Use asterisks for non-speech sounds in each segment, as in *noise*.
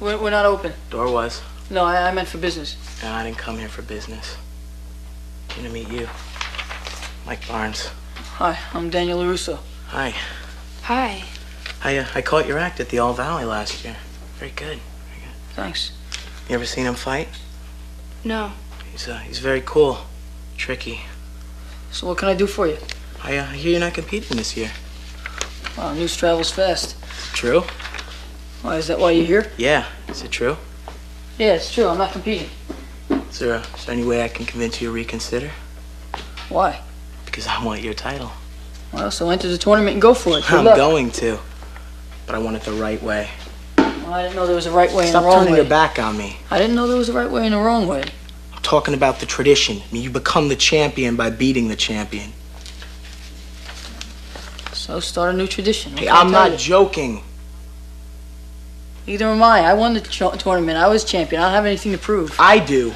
We're, we're not open. Door was. No, I, I meant for business. No, I didn't come here for business. Came to meet you. Mike Barnes. Hi, I'm Daniel LaRusso. Hi. Hi. I, uh, I caught your act at the All Valley last year. Very good. Very good. Thanks. You ever seen him fight? No. He's, uh, he's very cool. Tricky. So what can I do for you? I, uh, I hear you're not competing this year. Wow, news travels fast. True? Why, is that why you're here? Yeah. Is it true? Yeah, it's true. I'm not competing. Is there, a, is there any way I can convince you to reconsider? Why? Because I want your title. Well, so enter the tournament and go for it. *laughs* Good I'm luck. going to. But I want it the right way. Well, I didn't know there was a right way and a wrong way. Stop turning your back on me. I didn't know there was a right way and a wrong way. I'm talking about the tradition. I mean, you become the champion by beating the champion. So start a new tradition. What Hey, I'm not you? joking. Neither am I. I won the tournament. I was champion. I don't have anything to prove. I do.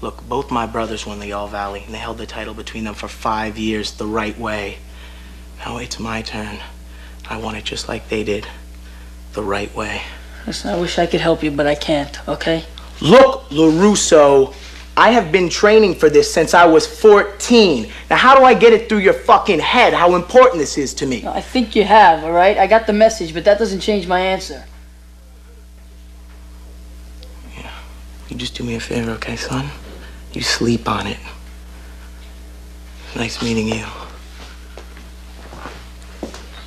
Look, both my brothers won the All Valley, and they held the title between them for five years the right way. Now it's my turn. I want it just like they did, the right way. Listen, I wish I could help you, but I can't, okay? Look, LaRusso, I have been training for this since I was 14. Now, how do I get it through your fucking head how important this is to me? No, I think you have, all right? I got the message, but that doesn't change my answer. You just do me a favor, okay, son? You sleep on it. Nice meeting you.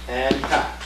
And cut.